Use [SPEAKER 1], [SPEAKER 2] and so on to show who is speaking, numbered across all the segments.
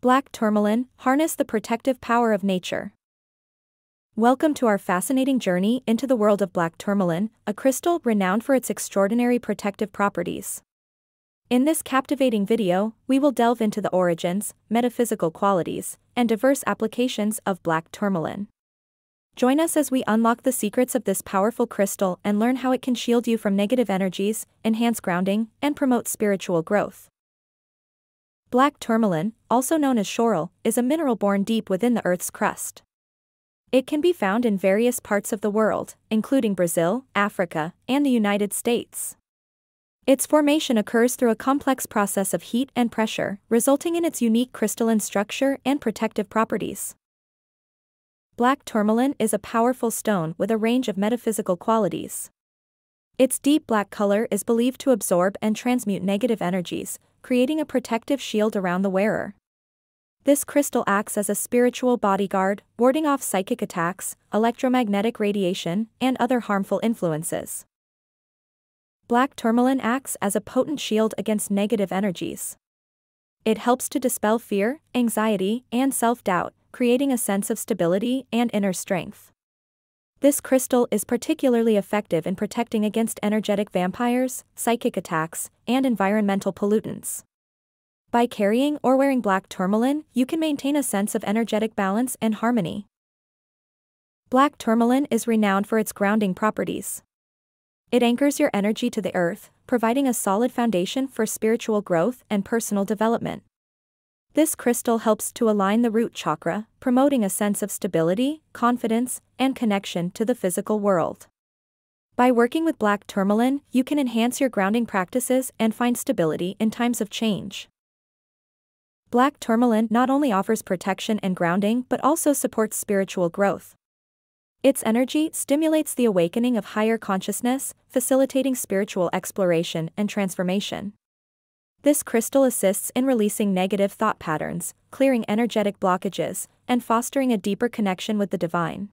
[SPEAKER 1] Black tourmaline, harness the protective power of nature. Welcome to our fascinating journey into the world of black tourmaline, a crystal renowned for its extraordinary protective properties. In this captivating video, we will delve into the origins, metaphysical qualities, and diverse applications of black tourmaline. Join us as we unlock the secrets of this powerful crystal and learn how it can shield you from negative energies, enhance grounding, and promote spiritual growth. Black tourmaline, also known as schorl, is a mineral born deep within the Earth's crust. It can be found in various parts of the world, including Brazil, Africa, and the United States. Its formation occurs through a complex process of heat and pressure, resulting in its unique crystalline structure and protective properties. Black tourmaline is a powerful stone with a range of metaphysical qualities. Its deep black color is believed to absorb and transmute negative energies, creating a protective shield around the wearer. This crystal acts as a spiritual bodyguard, warding off psychic attacks, electromagnetic radiation, and other harmful influences. Black tourmaline acts as a potent shield against negative energies. It helps to dispel fear, anxiety, and self doubt, creating a sense of stability and inner strength. This crystal is particularly effective in protecting against energetic vampires, psychic attacks, and environmental pollutants. By carrying or wearing black tourmaline, you can maintain a sense of energetic balance and harmony. Black tourmaline is renowned for its grounding properties. It anchors your energy to the earth, providing a solid foundation for spiritual growth and personal development. This crystal helps to align the root chakra, promoting a sense of stability, confidence, and connection to the physical world. By working with black tourmaline, you can enhance your grounding practices and find stability in times of change. Black tourmaline not only offers protection and grounding but also supports spiritual growth. Its energy stimulates the awakening of higher consciousness, facilitating spiritual exploration and transformation. This crystal assists in releasing negative thought patterns, clearing energetic blockages, and fostering a deeper connection with the divine.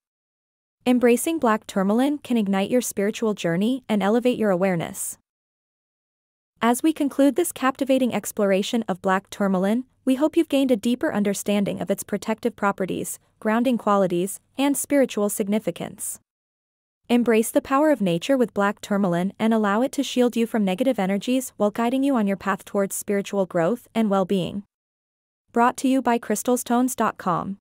[SPEAKER 1] Embracing black tourmaline can ignite your spiritual journey and elevate your awareness. As we conclude this captivating exploration of black tourmaline, we hope you've gained a deeper understanding of its protective properties, grounding qualities, and spiritual significance. Embrace the power of nature with black tourmaline and allow it to shield you from negative energies while guiding you on your path towards spiritual growth and well being. Brought to you by crystalstones.com.